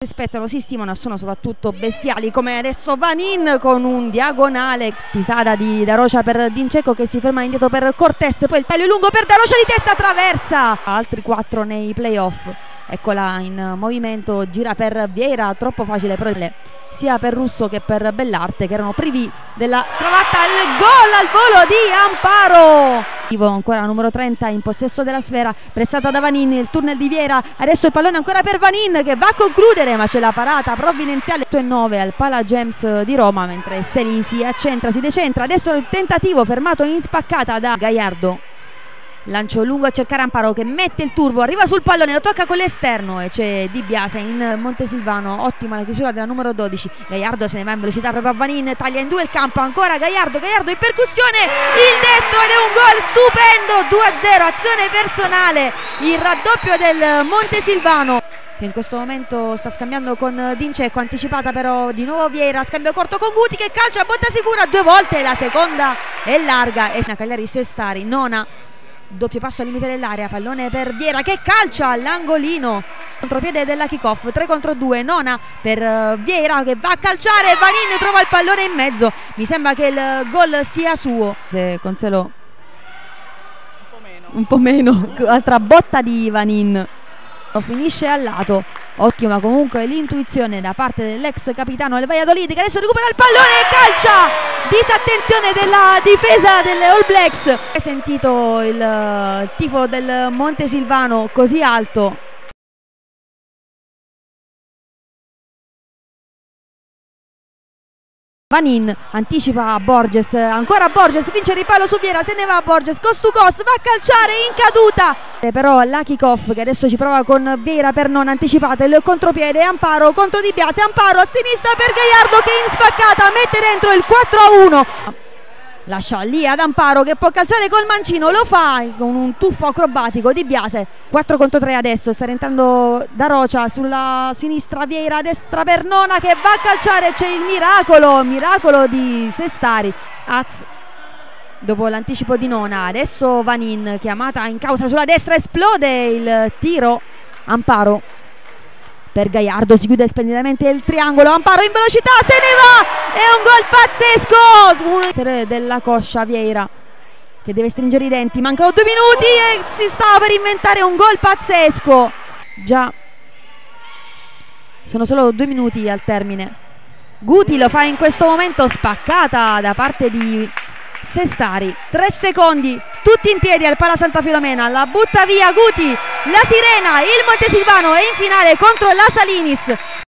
rispettano, si stimano sono soprattutto bestiali come adesso Vanin con un diagonale pisata di Darocia per Dinceco che si ferma indietro per Cortes poi il taglio lungo per Darocia di testa attraversa altri quattro nei playoff eccola in movimento gira per Vieira troppo facile però sia per Russo che per Bellarte che erano privi della cravatta il gol al volo di Amparo ancora numero 30 in possesso della sfera pressata da Vanin il tunnel di Viera. Adesso il pallone ancora per Vanin che va a concludere ma c'è la parata provvidenziale. 8 e 9 al Pala Gems di Roma mentre Selin si accentra si decentra. Adesso il tentativo fermato in spaccata da Gaiardo lancio lungo a cercare Amparo che mette il turbo arriva sul pallone lo tocca con l'esterno e c'è Di Biase in Montesilvano. Ottima la chiusura della numero 12 Gaiardo se ne va in velocità proprio a Vanin taglia in due il campo ancora Gaiardo Gaiardo in percussione il destro ed è un gol stupendo 2-0 azione personale il raddoppio del Montesilvano che in questo momento sta scambiando con Dincecco anticipata però di nuovo Vieira scambio corto con Guti che calcia a botta sicura due volte la seconda è larga e Cagliari Sestari nona doppio passo al limite dell'area pallone per Viera che calcia all'angolino. Contropiede della kickoff 3 contro 2 nona per uh, Viera che va a calciare. Vanin trova il pallone in mezzo. Mi sembra che il gol sia suo. Se Conselo un po' meno. Altra botta di Vanin. Finisce al lato ottima comunque l'intuizione da parte dell'ex capitano del Valladolid che adesso recupera il pallone e calcia. Disattenzione della difesa delle All Blacks. Hai sentito il, il tifo del Montesilvano così alto Vanin anticipa Borges, ancora Borges, vince il ripallo su Viera, se ne va Borges, cost to cost, va a calciare in caduta. Eh, però la kick che adesso ci prova con Viera per non anticipare il contropiede, Amparo contro Di Biase, Amparo a sinistra per Gaiardo che in spaccata mette dentro il 4 a 1 lascia lì ad Amparo che può calciare col mancino lo fa con un tuffo acrobatico di Biase. 4 contro 3 adesso sta rientrando da Rocia sulla sinistra Vieira destra per Nona che va a calciare c'è il miracolo miracolo di Sestari. Az dopo l'anticipo di Nona adesso Vanin chiamata in causa sulla destra esplode il tiro. Amparo per Gaiardo si chiude splendidamente il triangolo Amparo in velocità se ne va! È un gol pazzesco! Della coscia Vieira che deve stringere i denti. Mancano due minuti e si sta per inventare un gol pazzesco. Già. Sono solo due minuti al termine. Guti lo fa in questo momento spaccata da parte di Sestari, tre secondi, tutti in piedi al Pala Santa Filomena, la butta via Guti, la Sirena, il Montesilvano e in finale contro la Salinis.